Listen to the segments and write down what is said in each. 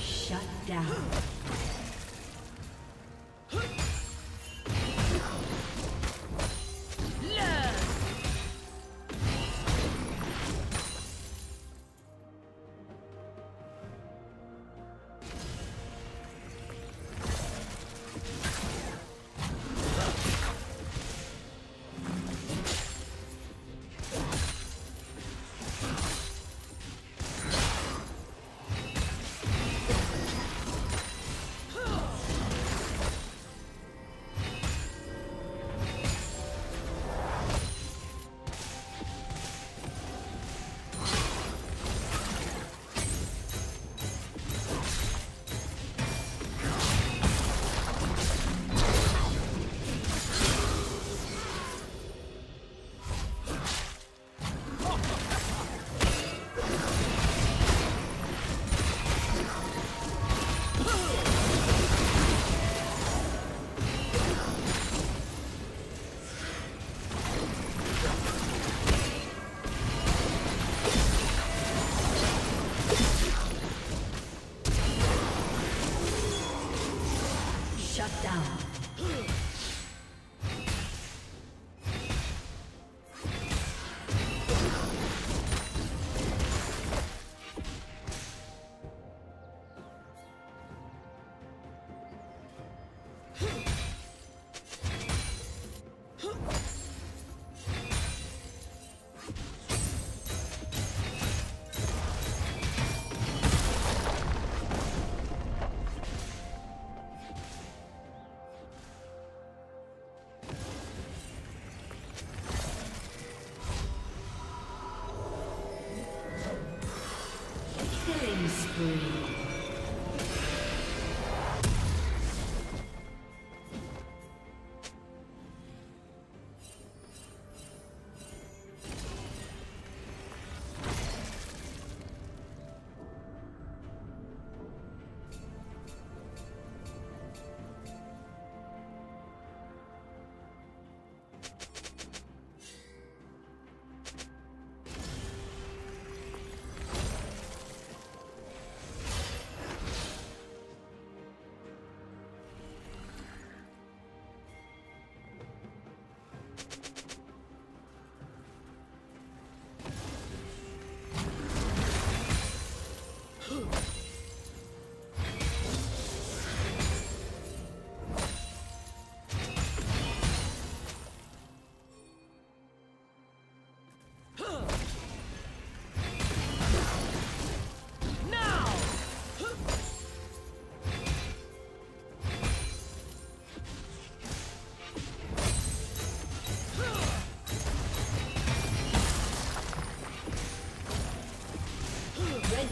Shut down. Spree.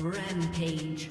Rampage.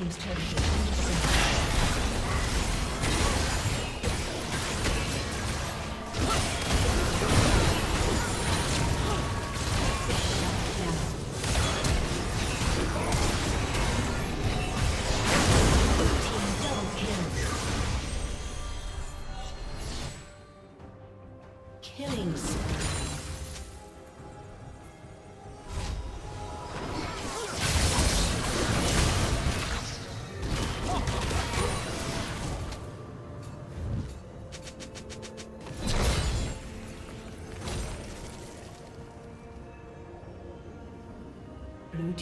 Team's turret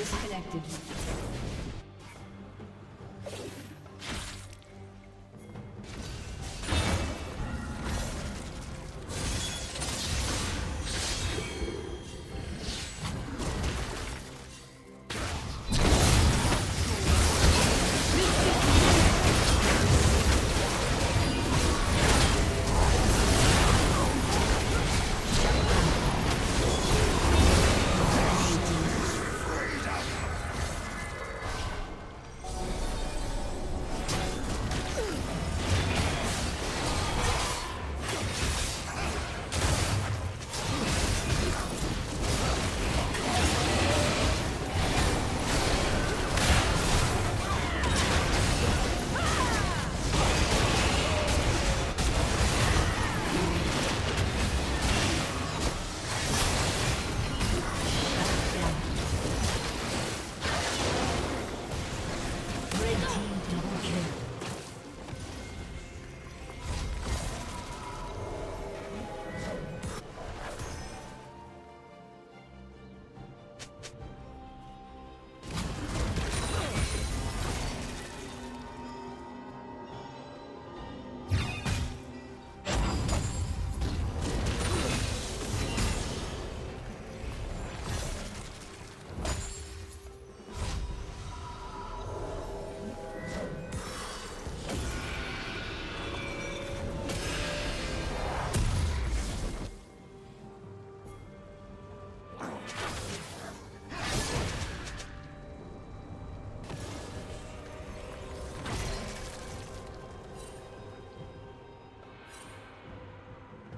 Disconnected.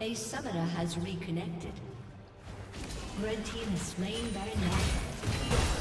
A summoner has reconnected. Red team has slain Baron Nashor.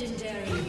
Legendary.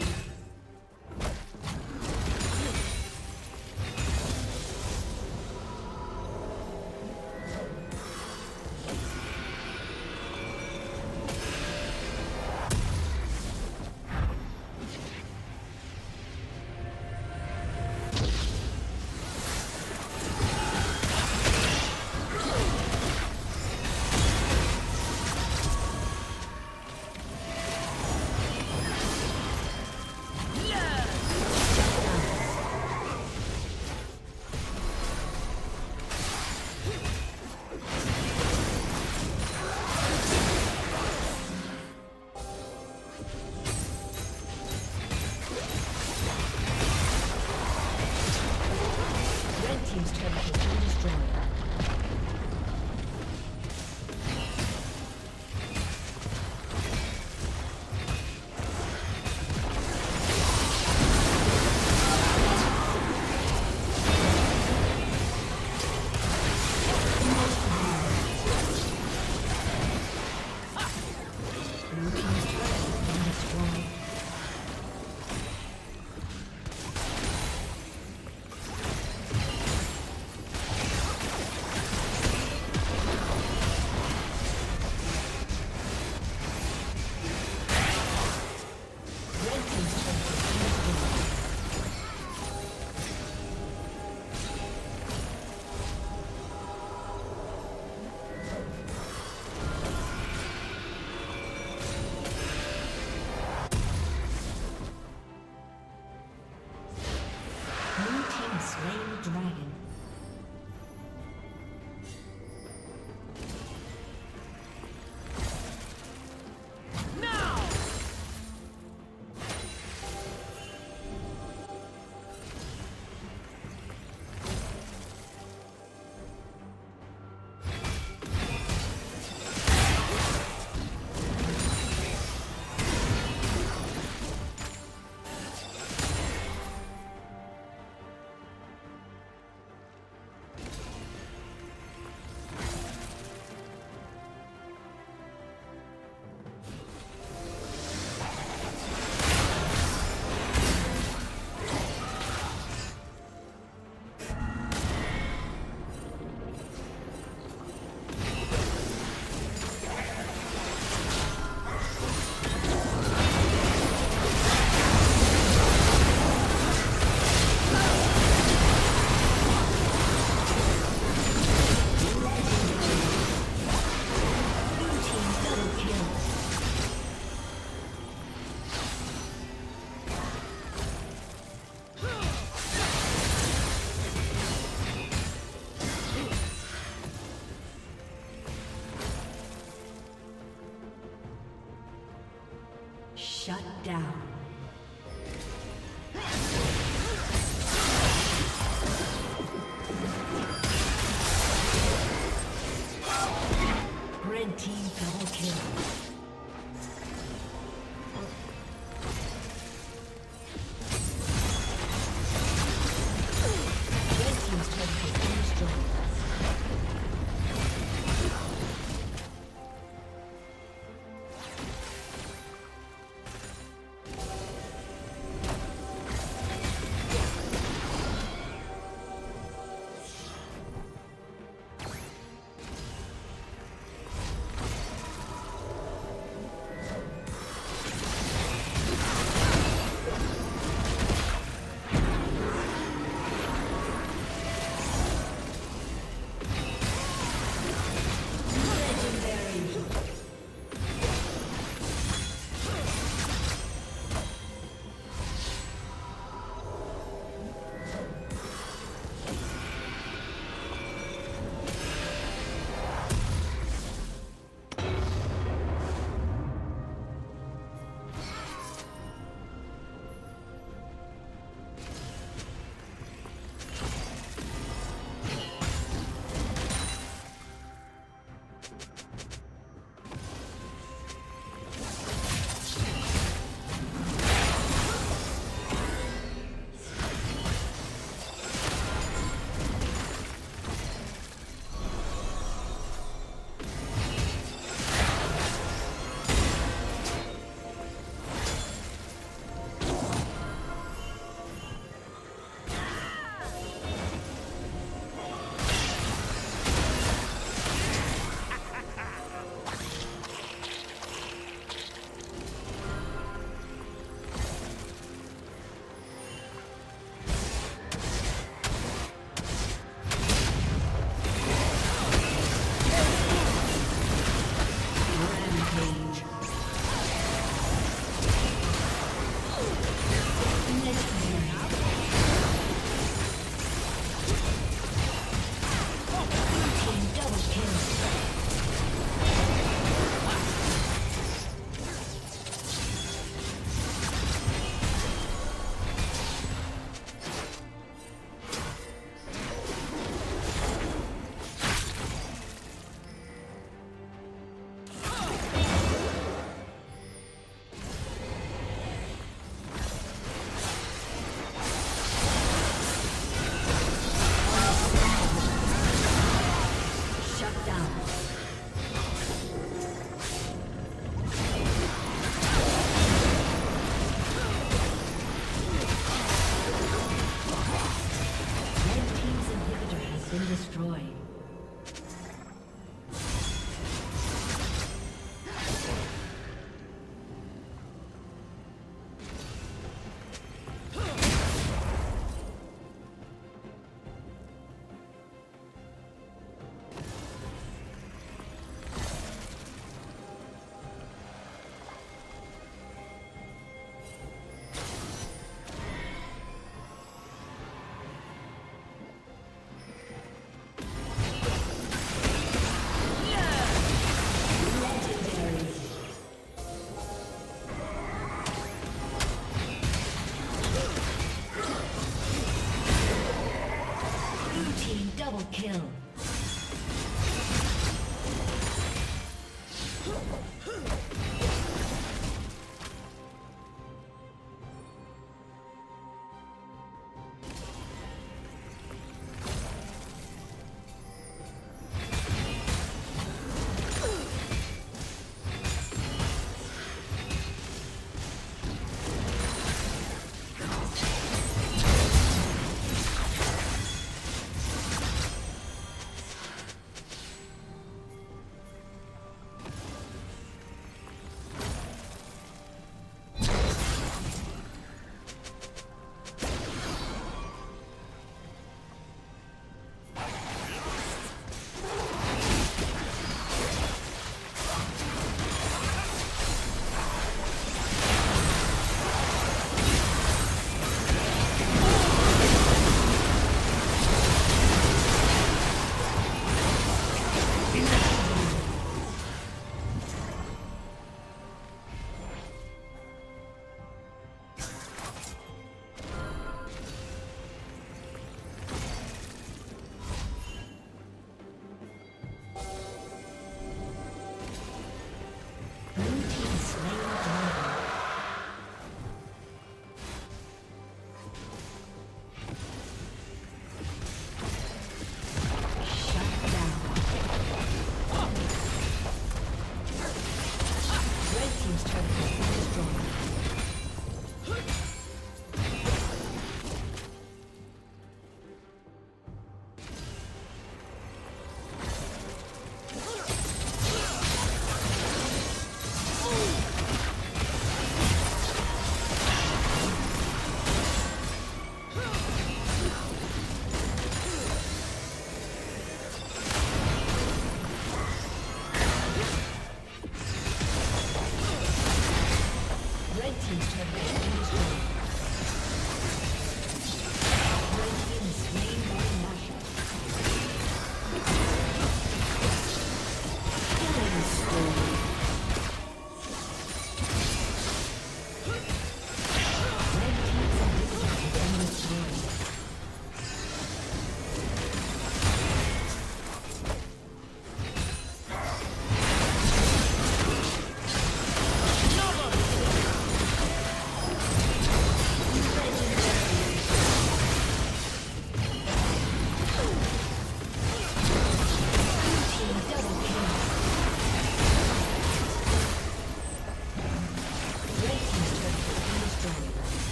Kill.